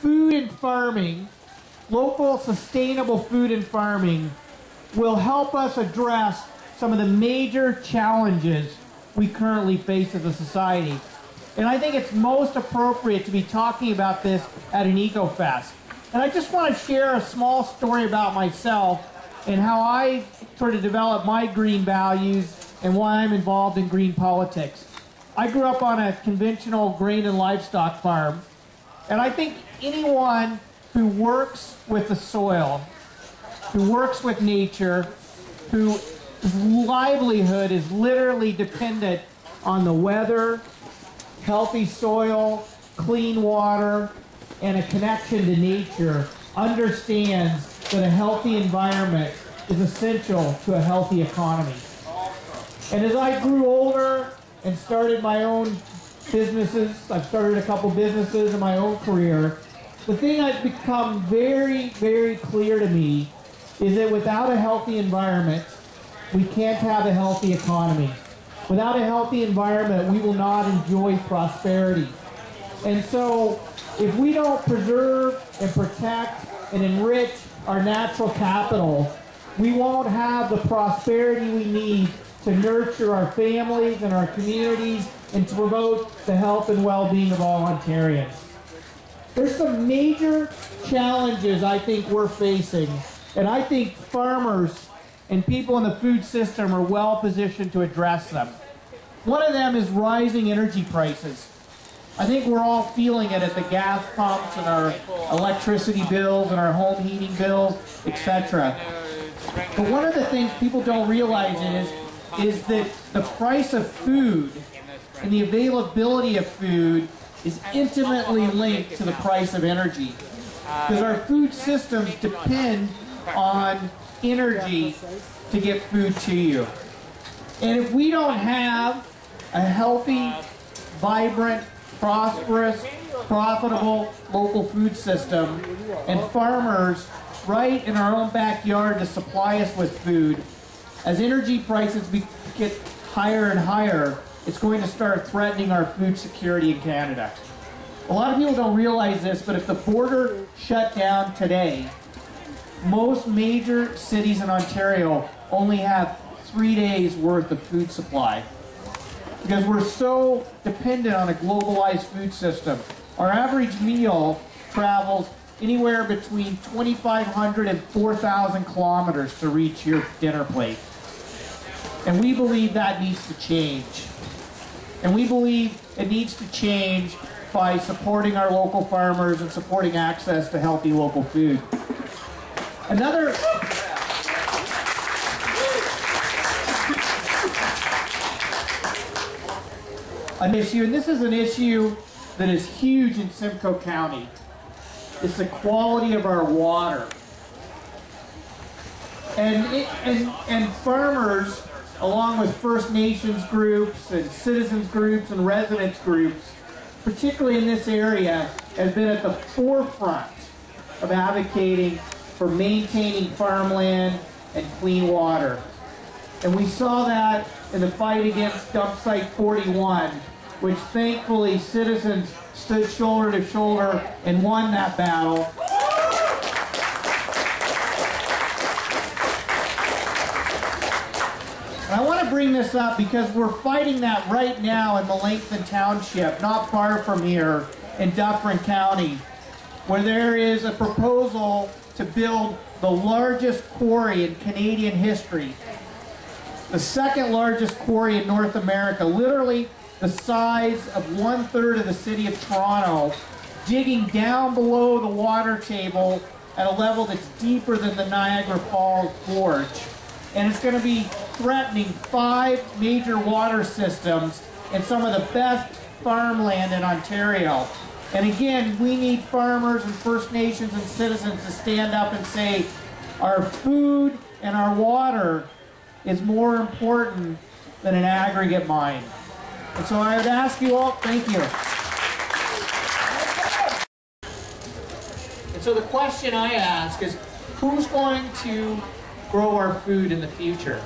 food and farming, local sustainable food and farming, will help us address some of the major challenges we currently face as a society. And I think it's most appropriate to be talking about this at an EcoFest. And I just want to share a small story about myself and how I sort of developed my green values and why I'm involved in green politics. I grew up on a conventional grain and livestock farm, and I think anyone who works with the soil, who works with nature, whose livelihood is literally dependent on the weather, healthy soil, clean water, and a connection to nature understands that a healthy environment is essential to a healthy economy. And as I grew older and started my own businesses, I've started a couple businesses in my own career, the thing that's become very, very clear to me is that without a healthy environment, we can't have a healthy economy. Without a healthy environment, we will not enjoy prosperity. And so, if we don't preserve and protect and enrich our natural capital, we won't have the prosperity we need to nurture our families and our communities and to promote the health and well-being of all Ontarians. There's some major challenges I think we're facing, and I think farmers and people in the food system are well positioned to address them. One of them is rising energy prices. I think we're all feeling it at the gas pumps and our electricity bills and our home heating bills, etc. But one of the things people don't realize is, is that the price of food and the availability of food is intimately linked to the price of energy. Because our food systems depend on energy to get food to you. And if we don't have a healthy, vibrant, prosperous, profitable local food system and farmers right in our own backyard to supply us with food, as energy prices get higher and higher, it's going to start threatening our food security in Canada. A lot of people don't realize this, but if the border shut down today, most major cities in Ontario only have three days worth of food supply. Because we're so dependent on a globalized food system. Our average meal travels anywhere between 2,500 and 4,000 kilometers to reach your dinner plate. And we believe that needs to change. And we believe it needs to change by supporting our local farmers and supporting access to healthy local food. Another an issue, and this is an issue that is huge in Simcoe County. It's the quality of our water. And, it, and, and farmers, along with First Nations groups and citizens groups and residents groups, particularly in this area, has been at the forefront of advocating for maintaining farmland and clean water. And we saw that in the fight against Dump Site 41, which thankfully citizens stood shoulder to shoulder and won that battle. And I want to bring this up because we're fighting that right now in Melancthon Township, not far from here in Dufferin County, where there is a proposal to build the largest quarry in Canadian history. The second largest quarry in North America, literally the size of one third of the city of Toronto, digging down below the water table at a level that's deeper than the Niagara Falls Gorge. And it's going to be threatening five major water systems and some of the best farmland in Ontario. And again, we need farmers and First Nations and citizens to stand up and say, our food and our water is more important than an aggregate mine. And so I would ask you all, thank you. And so the question I ask is, who's going to grow our food in the future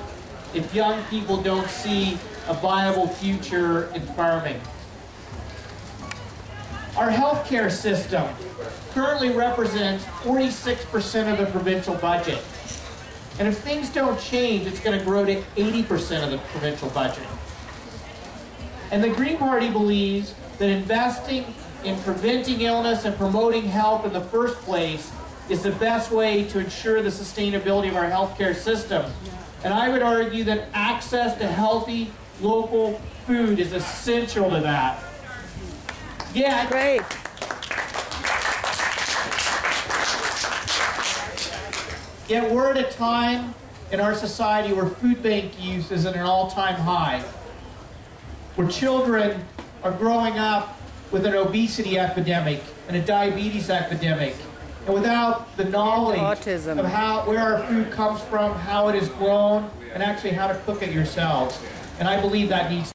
if young people don't see a viable future in farming? Our healthcare system currently represents 46% of the provincial budget. And if things don't change, it's going to grow to 80% of the provincial budget. And the Green Party believes that investing in preventing illness and promoting health in the first place is the best way to ensure the sustainability of our healthcare system. And I would argue that access to healthy local food is essential to that. Yet, Great. Yet we're at a time in our society where food bank use is at an all-time high, where children are growing up with an obesity epidemic and a diabetes epidemic, and without the knowledge Autism. of how where our food comes from, how it is grown, and actually how to cook it yourselves. And I believe that needs